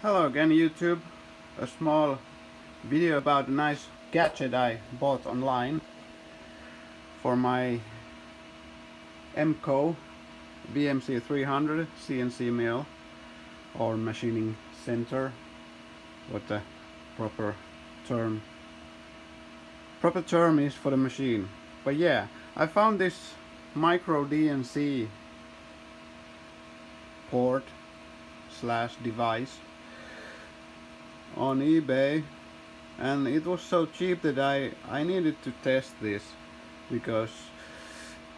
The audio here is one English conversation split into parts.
Hello again YouTube. A small video about a nice gadget I bought online for my MCO BMC 300 CNC mill or machining center what the proper term proper term is for the machine but yeah I found this micro DNC port slash device on eBay and it was so cheap that I, I needed to test this because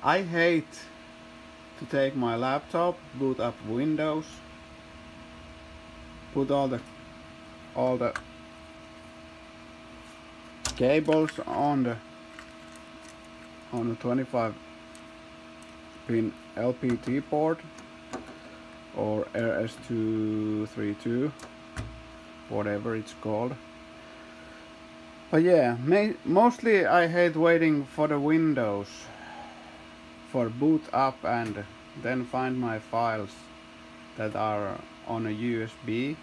I hate to take my laptop, boot up Windows, put all the all the cables on the on the 25 pin LPT port or RS232 whatever it's called. But yeah mostly I hate waiting for the windows for boot up and then find my files that are on a USB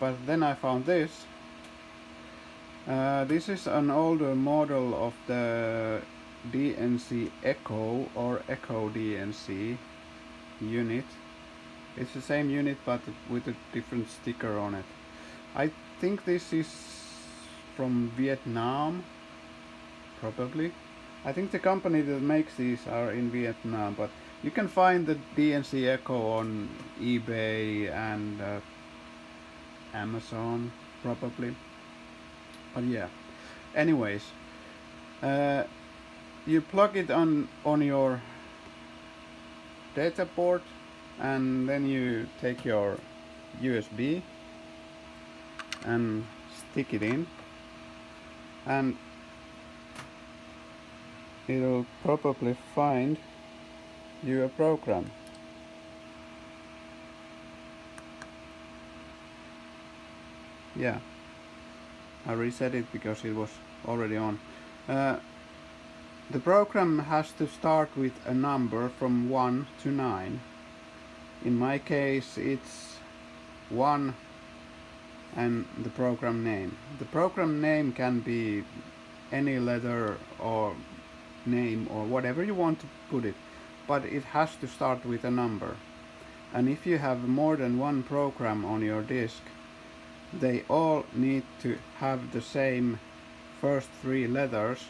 but then I found this. Uh, this is an older model of the DNC Eco or Eco DNC unit it's the same unit but with a different sticker on it. I think this is from Vietnam probably. I think the company that makes these are in Vietnam but you can find the DNC Eco on eBay and uh, Amazon probably. But yeah. Anyways uh, you plug it on on your data port and then you take your USB and stick it in. And it'll probably find you a program. Yeah. I reset it because it was already on. Uh, the program has to start with a number from 1 to 9 in my case it's 1 and the program name. The program name can be any letter or name or whatever you want to put it but it has to start with a number. And if you have more than one program on your disk they all need to have the same first three letters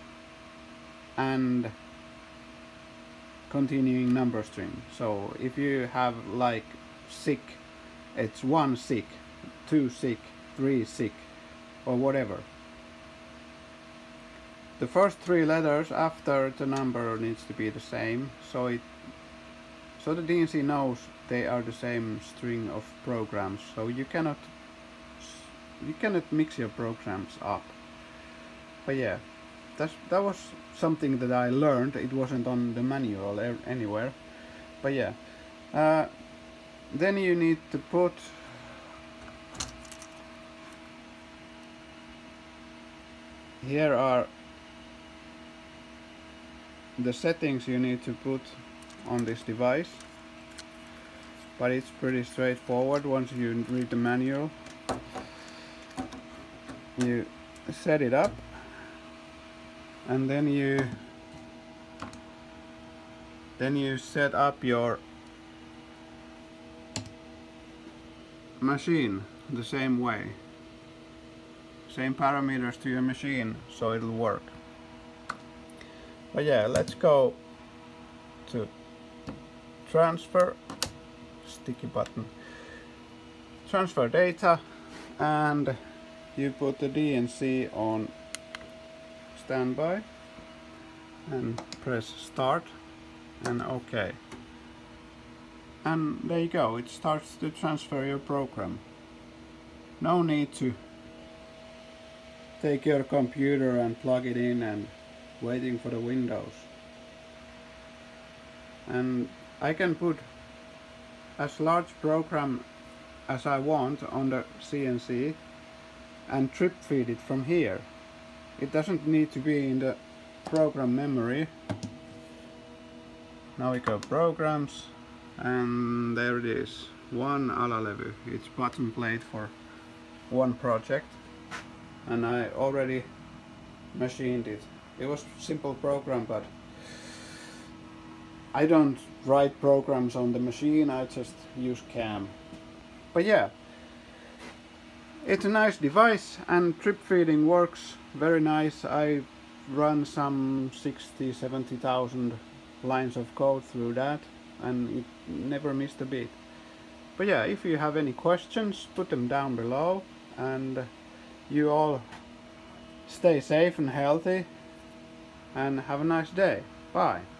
and continuing number string so if you have like sick it's one sick two sick three sick or whatever. The first three letters after the number needs to be the same so it so the DNC knows they are the same string of programs. So you cannot you cannot mix your programs up. But yeah that's that was something that I learned. It wasn't on the manual anywhere. But yeah. Uh, then you need to put here are the settings you need to put on this device. But it's pretty straightforward. Once you read the manual you set it up and then you then you set up your machine the same way. Same parameters to your machine so it'll work. But yeah let's go to transfer sticky button. Transfer data and you put the DNC on standby and press start and OK. And there you go it starts to transfer your program. No need to take your computer and plug it in and waiting for the windows. And I can put as large program as I want on the CNC and drip feed it from here it doesn't need to be in the program memory. Now we go programs and there it is. One alalevy it's button plate for one project and I already machined it. It was simple program but I don't write programs on the machine I just use CAM. But yeah it's a nice device and drip feeding works. Very nice. I run some 60 70,000 lines of code through that and it never missed a beat. But yeah if you have any questions put them down below and you all stay safe and healthy and have a nice day. Bye